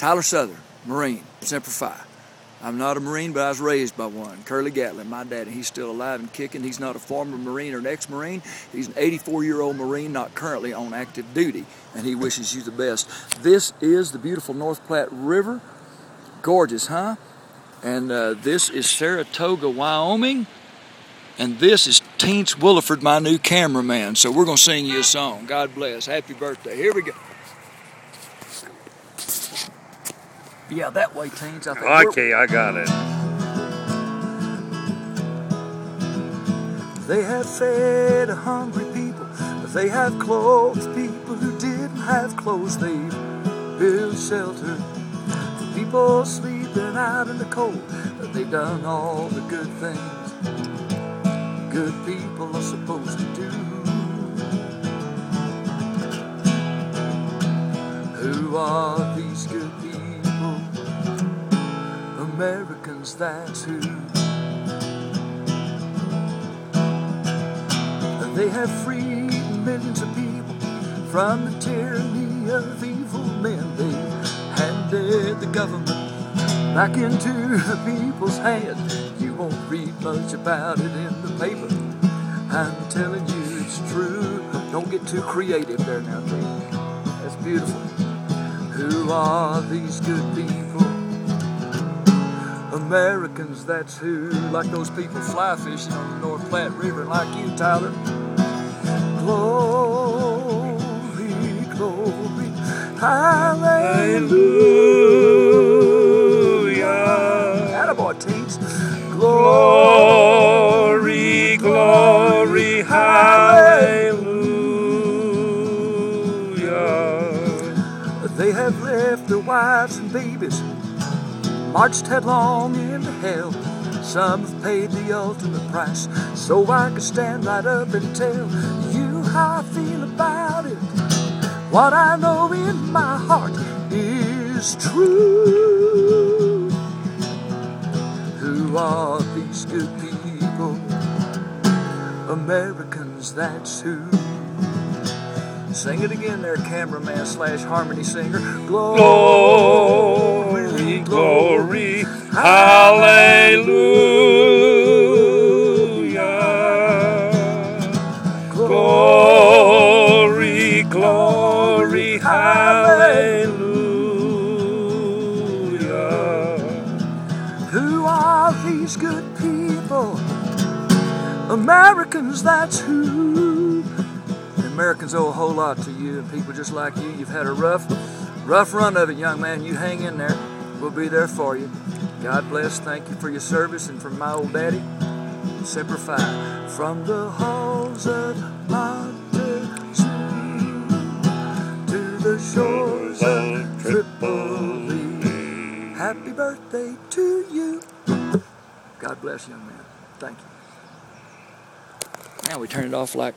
Tyler Southern, Marine, Semper Fi. I'm not a Marine, but I was raised by one. Curly Gatlin, my daddy. He's still alive and kicking. He's not a former Marine or an ex-Marine. He's an 84-year-old Marine, not currently on active duty, and he wishes you the best. This is the beautiful North Platte River. Gorgeous, huh? And uh, this is Saratoga, Wyoming. And this is Teens Wilford, my new cameraman. So we're going to sing you a song. God bless. Happy birthday. Here we go. Yeah, that way, Teens. I think Okay, I got it. They have fed hungry people. They have clothed people who didn't have clothes. They've built shelter for people sleeping out in the cold. But They've done all the good things good people are supposed to do. Who are Americans, that's who. They have freed millions of people from the tyranny of evil men. They handed the government back into the people's hands. You won't read much about it in the paper. I'm telling you it's true. Don't get too creative there now, Dave. That's beautiful. Who are these good people? Americans, that's who. Like those people fly fishing on the North Platte River, like you, Tyler. Glory, glory, hallelujah. Attaboy, teens. Glory, glory, hallelujah. They have left their wives and babies, marched headlong into hell. Some have paid the ultimate price, so I can stand right up and tell you how I feel about it. What I know in my heart is true. Who are these good people? Americans, that's who. Sing it again there, cameraman slash harmony singer. Glory, glory, hallelujah. Glory, glory, hallelujah. Who are these good people? Americans, that's who. The Americans owe a whole lot to you and people just like you. You've had a rough, rough run of it, young man. You hang in there. We'll be there for you. God bless. Thank you for your service and from my old daddy, Semper Fi. From the halls of Montezuma to the shores of Tripoli. Happy birthday to you. God bless, young man. Thank you. Now we turn it off like